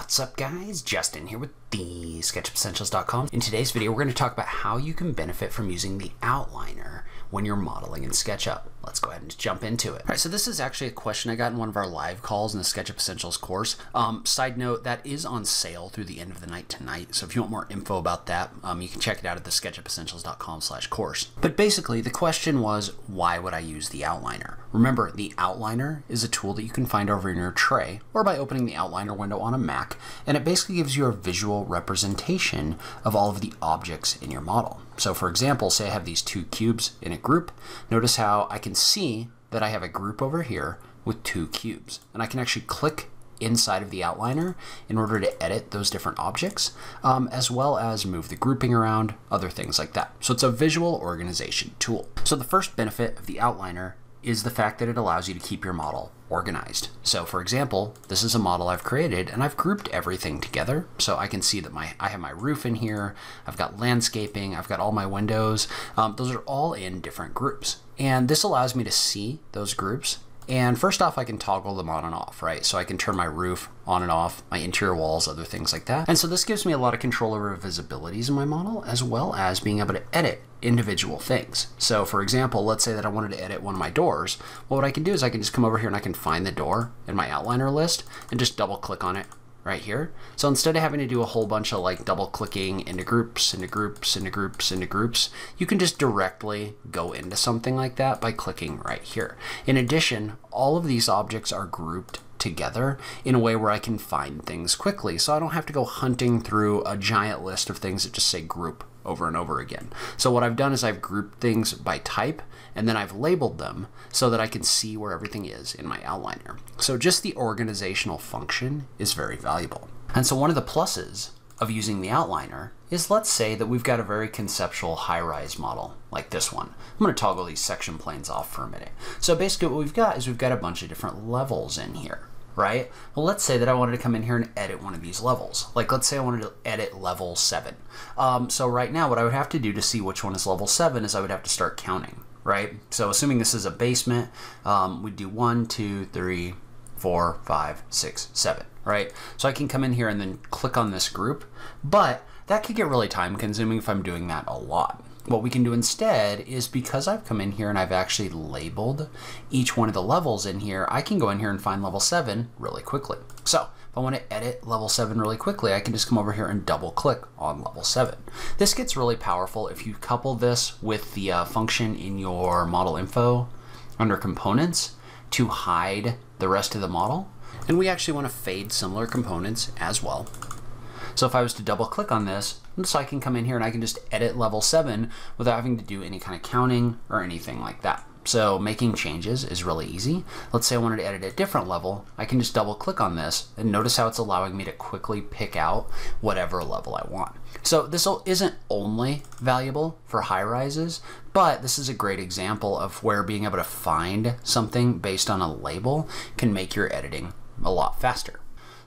What's up guys? Justin here with the SketchUpEssentials.com. In today's video, we're going to talk about how you can benefit from using the outliner when you're modeling in SketchUp. Let's go ahead and jump into it. All right, so this is actually a question I got in one of our live calls in the SketchUp Essentials course. Um, side note, that is on sale through the end of the night tonight. So if you want more info about that, um, you can check it out at the SketchUpEssentials.com slash course. But basically, the question was, why would I use the outliner? Remember, the outliner is a tool that you can find over in your tray or by opening the outliner window on a Mac, and it basically gives you a visual representation of all of the objects in your model. So for example, say I have these two cubes in a group. Notice how I can see that I have a group over here with two cubes. And I can actually click inside of the outliner in order to edit those different objects, um, as well as move the grouping around, other things like that. So it's a visual organization tool. So the first benefit of the outliner is the fact that it allows you to keep your model organized. So for example, this is a model I've created and I've grouped everything together. So I can see that my I have my roof in here, I've got landscaping, I've got all my windows. Um, those are all in different groups. And this allows me to see those groups and first off, I can toggle them on and off, right? So I can turn my roof on and off, my interior walls, other things like that. And so this gives me a lot of control over visibilities in my model, as well as being able to edit individual things. So for example, let's say that I wanted to edit one of my doors. Well, what I can do is I can just come over here and I can find the door in my outliner list and just double click on it right here. So instead of having to do a whole bunch of like double clicking into groups, into groups, into groups, into groups, you can just directly go into something like that by clicking right here. In addition, all of these objects are grouped together in a way where I can find things quickly. So I don't have to go hunting through a giant list of things that just say group over and over again. So what I've done is I've grouped things by type and then I've labeled them so that I can see where everything is in my outliner. So just the organizational function is very valuable. And so one of the pluses of using the outliner is let's say that we've got a very conceptual high-rise model like this one. I'm going to toggle these section planes off for a minute. So basically what we've got is we've got a bunch of different levels in here right? Well, let's say that I wanted to come in here and edit one of these levels. Like, let's say I wanted to edit level 7. Um, so right now, what I would have to do to see which one is level 7 is I would have to start counting, right? So assuming this is a basement, um, we'd do 1, 2, 3, 4, 5, 6, 7, right? So I can come in here and then click on this group, but that could get really time consuming if I'm doing that a lot. What we can do instead is because I've come in here and I've actually labeled each one of the levels in here, I can go in here and find level 7 really quickly. So if I want to edit level 7 really quickly, I can just come over here and double click on level 7. This gets really powerful if you couple this with the uh, function in your model info under components to hide the rest of the model. And we actually want to fade similar components as well. So if I was to double click on this, so I can come in here and I can just edit level 7 without having to do any kind of counting or anything like that. So making changes is really easy. Let's say I wanted to edit a different level. I can just double click on this and notice how it's allowing me to quickly pick out whatever level I want. So this isn't only valuable for high rises, but this is a great example of where being able to find something based on a label can make your editing a lot faster.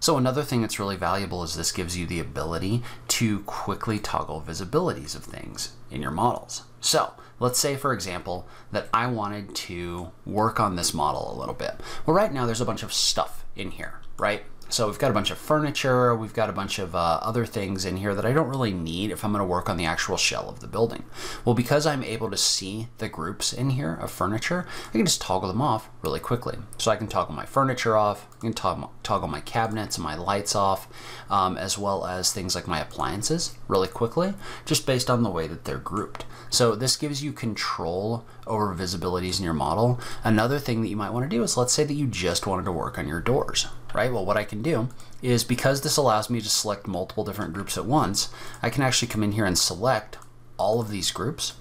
So another thing that's really valuable is this gives you the ability to quickly toggle visibilities of things in your models. So let's say, for example, that I wanted to work on this model a little bit. Well, right now there's a bunch of stuff in here, right? So we've got a bunch of furniture, we've got a bunch of uh, other things in here that I don't really need if I'm going to work on the actual shell of the building. Well, because I'm able to see the groups in here of furniture, I can just toggle them off really quickly. So I can toggle my furniture off, I can toggle, my cabinets and my lights off, um, as well as things like my appliances really quickly, just based on the way that they're grouped. So this gives you control over visibilities in your model. Another thing that you might want to do is let's say that you just wanted to work on your doors right? Well, what I can do is because this allows me to select multiple different groups at once, I can actually come in here and select all of these groups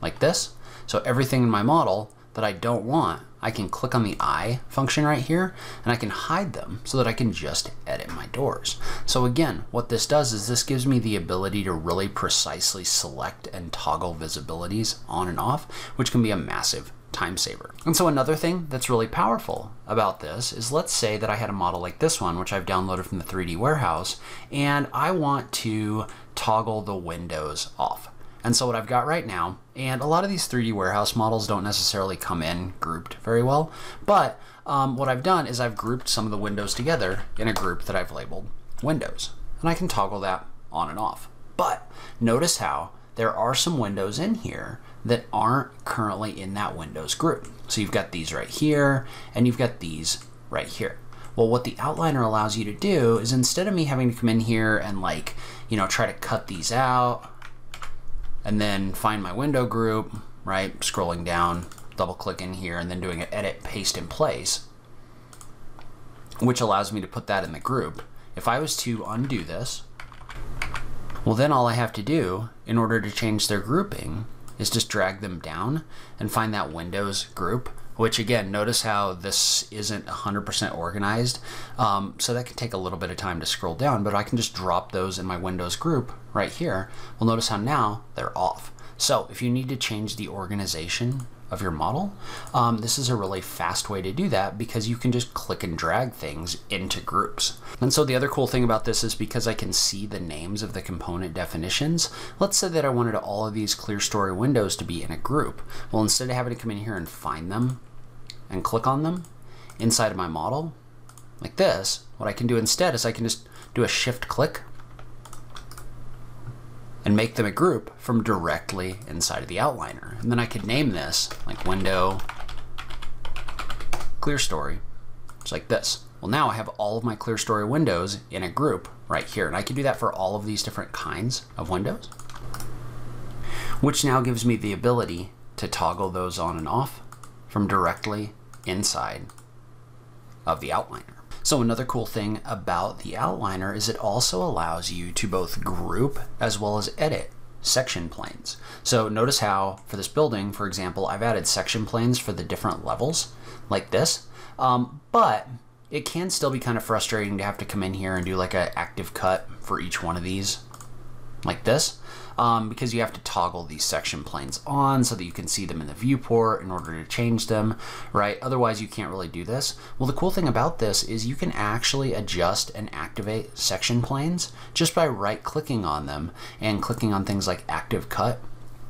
like this. So everything in my model that I don't want, I can click on the eye function right here and I can hide them so that I can just edit my doors. So again, what this does is this gives me the ability to really precisely select and toggle visibilities on and off, which can be a massive time saver. And so another thing that's really powerful about this is let's say that I had a model like this one, which I've downloaded from the 3D warehouse, and I want to toggle the windows off. And so what I've got right now, and a lot of these 3D warehouse models don't necessarily come in grouped very well, but um, what I've done is I've grouped some of the windows together in a group that I've labeled windows. And I can toggle that on and off. But notice how there are some windows in here that aren't currently in that windows group. So you've got these right here, and you've got these right here. Well, what the outliner allows you to do is instead of me having to come in here and like, you know, try to cut these out and then find my window group, right? Scrolling down, double click in here and then doing an edit paste in place, which allows me to put that in the group. If I was to undo this, well then all I have to do in order to change their grouping is just drag them down and find that Windows group which again, notice how this isn't 100% organized. Um, so that can take a little bit of time to scroll down, but I can just drop those in my Windows group right here. Well, notice how now they're off. So if you need to change the organization of your model. Um, this is a really fast way to do that because you can just click and drag things into groups. And so the other cool thing about this is because I can see the names of the component definitions, let's say that I wanted all of these clear story windows to be in a group. Well, instead of having to come in here and find them and click on them inside of my model, like this, what I can do instead is I can just do a shift click and make them a group from directly inside of the outliner. And then I could name this like window clear story, just like this. Well, now I have all of my clear story windows in a group right here. And I can do that for all of these different kinds of windows, which now gives me the ability to toggle those on and off from directly inside of the outliner. So another cool thing about the outliner is it also allows you to both group as well as edit section planes. So notice how for this building, for example, I've added section planes for the different levels like this, um, but it can still be kind of frustrating to have to come in here and do like an active cut for each one of these like this um, because you have to toggle these section planes on so that you can see them in the viewport in order to change them, right? Otherwise, you can't really do this. Well, the cool thing about this is you can actually adjust and activate section planes just by right clicking on them and clicking on things like active cut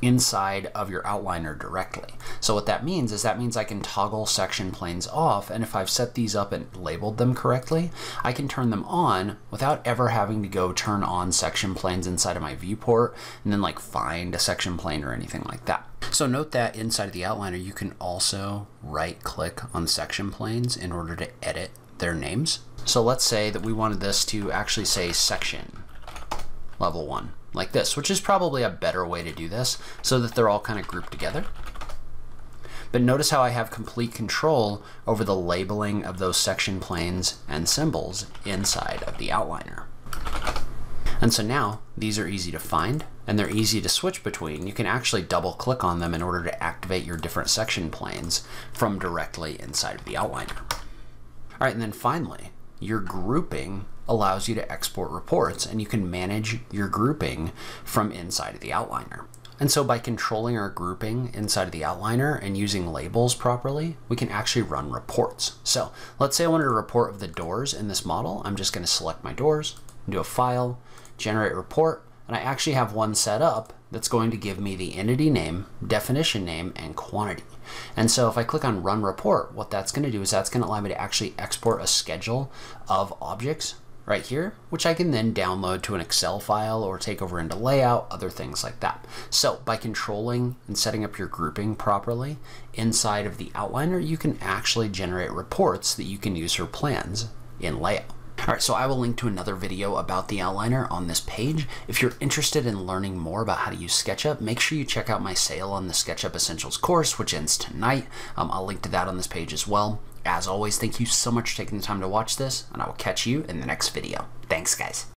inside of your outliner directly. So what that means is that means I can toggle section planes off and if I've set these up and labeled them correctly, I can turn them on without ever having to go turn on section planes inside of my viewport and then like find a section plane or anything like that. So note that inside of the outliner you can also right click on section planes in order to edit their names. So let's say that we wanted this to actually say section level one like this, which is probably a better way to do this so that they're all kind of grouped together. But notice how I have complete control over the labeling of those section planes and symbols inside of the outliner. And so now these are easy to find and they're easy to switch between. You can actually double click on them in order to activate your different section planes from directly inside of the outliner. All right, and then finally, your grouping allows you to export reports and you can manage your grouping from inside of the outliner. And so by controlling our grouping inside of the outliner and using labels properly, we can actually run reports. So let's say I wanted a report of the doors in this model. I'm just going to select my doors, do a file, generate report, and I actually have one set up that's going to give me the entity name, definition name, and quantity. And so if I click on run report, what that's going to do is that's going to allow me to actually export a schedule of objects right here, which I can then download to an Excel file or take over into layout, other things like that. So by controlling and setting up your grouping properly inside of the outliner, you can actually generate reports that you can use for plans in layout. All right, so I will link to another video about the outliner on this page. If you're interested in learning more about how to use SketchUp, make sure you check out my sale on the SketchUp Essentials course, which ends tonight. Um, I'll link to that on this page as well. As always, thank you so much for taking the time to watch this, and I will catch you in the next video. Thanks, guys.